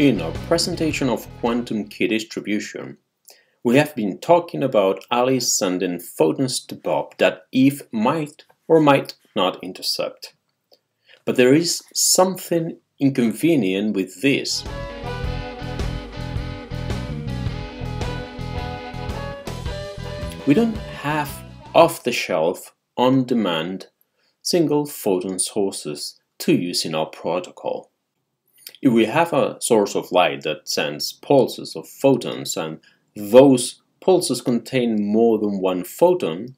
In our presentation of quantum key distribution, we have been talking about Alice sending photons to Bob that Eve might or might not intercept. But there is something inconvenient with this. We don't have off-the-shelf, on-demand, single photon sources to use in our protocol. If we have a source of light that sends pulses of photons and those pulses contain more than one photon,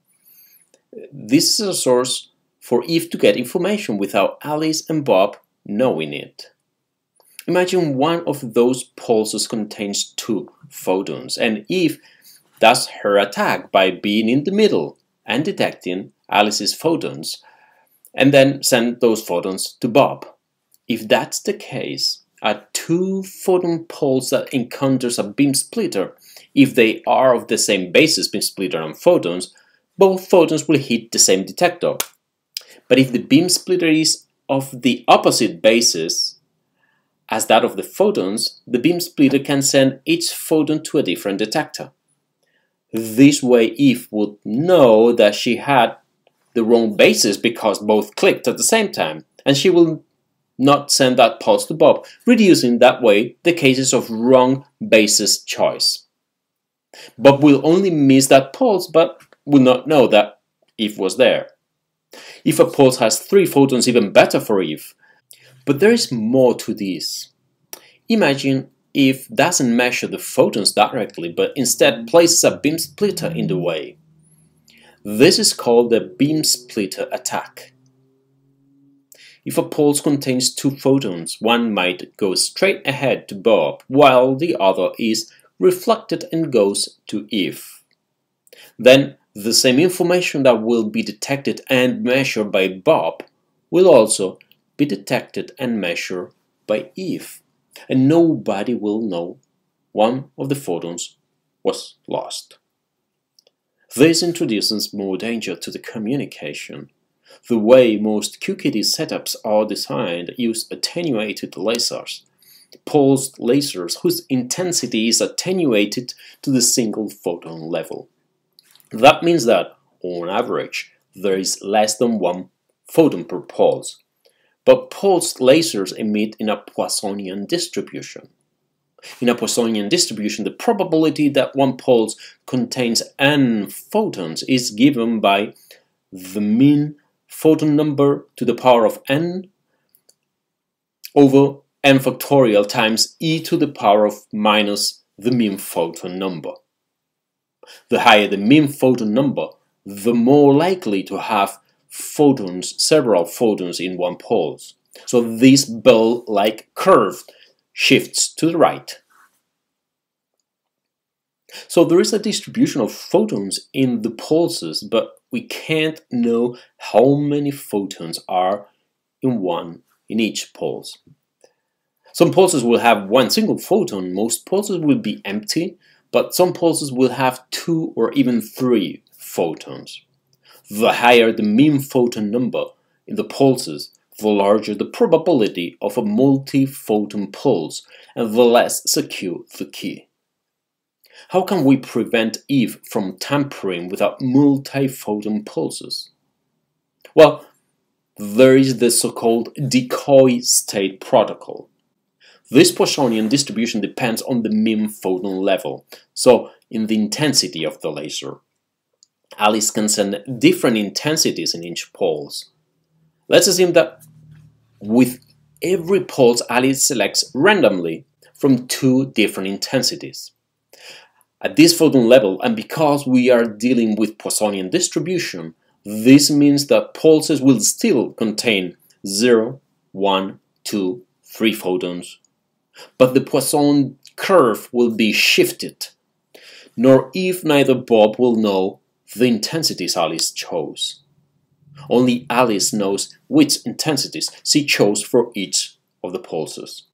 this is a source for Eve to get information without Alice and Bob knowing it. Imagine one of those pulses contains two photons and Eve does her attack by being in the middle and detecting Alice's photons and then send those photons to Bob. If that's the case, a two photon poles that encounters a beam splitter, if they are of the same basis beam splitter and photons, both photons will hit the same detector. But if the beam splitter is of the opposite basis as that of the photons, the beam splitter can send each photon to a different detector. This way Eve would know that she had the wrong basis because both clicked at the same time, and she will not send that pulse to Bob, reducing that way the cases of wrong basis choice. Bob will only miss that pulse but will not know that Eve was there. If a pulse has three photons, even better for Eve. But there is more to this. Imagine Eve doesn't measure the photons directly, but instead places a beam splitter in the way. This is called the beam splitter attack. If a pulse contains two photons, one might go straight ahead to Bob, while the other is reflected and goes to Eve. Then the same information that will be detected and measured by Bob will also be detected and measured by Eve, and nobody will know one of the photons was lost. This introduces more danger to the communication. The way most QKD setups are designed use attenuated lasers, pulsed lasers whose intensity is attenuated to the single photon level. That means that, on average, there is less than one photon per pulse. But pulsed lasers emit in a Poissonian distribution. In a Poissonian distribution, the probability that one pulse contains n photons is given by the mean photon number to the power of n over n factorial times e to the power of minus the mean photon number. The higher the mean photon number, the more likely to have photons, several photons in one pulse. So this bell-like curve shifts to the right. So there is a distribution of photons in the pulses, but we can't know how many photons are in one in each pulse. Some pulses will have one single photon, most pulses will be empty, but some pulses will have two or even three photons. The higher the mean photon number in the pulses, the larger the probability of a multi-photon pulse and the less secure the key. How can we prevent Eve from tampering with our multi-photon pulses? Well, there is the so-called decoy state protocol. This Poissonian distribution depends on the mean photon level, so in the intensity of the laser. Alice can send different intensities in each pulse. Let's assume that with every pulse Alice selects randomly from two different intensities. At this photon level, and because we are dealing with Poissonian distribution, this means that pulses will still contain 0, 1, 2, 3 photons, but the Poisson curve will be shifted, nor if neither Bob will know the intensities Alice chose. Only Alice knows which intensities she chose for each of the pulses.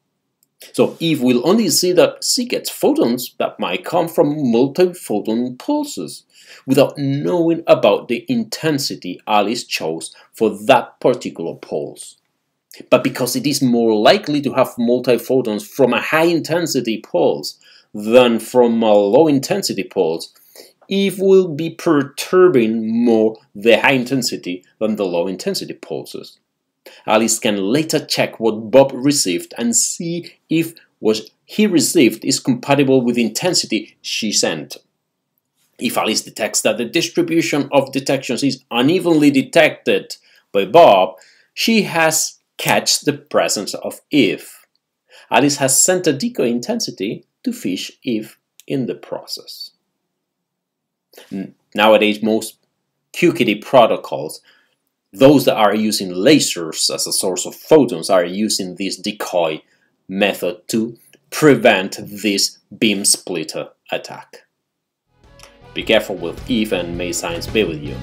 So Eve will only see that she gets photons that might come from multi-photon pulses without knowing about the intensity Alice chose for that particular pulse. But because it is more likely to have multi-photons from a high-intensity pulse than from a low-intensity pulse, Eve will be perturbing more the high-intensity than the low-intensity pulses. Alice can later check what Bob received and see if what he received is compatible with the intensity she sent. If Alice detects that the distribution of detections is unevenly detected by Bob, she has catched the presence of Eve. Alice has sent a decoy intensity to fish Eve in the process. Nowadays, most QKD protocols, those that are using lasers as a source of photons, are using this decoy method to prevent this beam splitter attack. Be careful with Eve and may science be with you.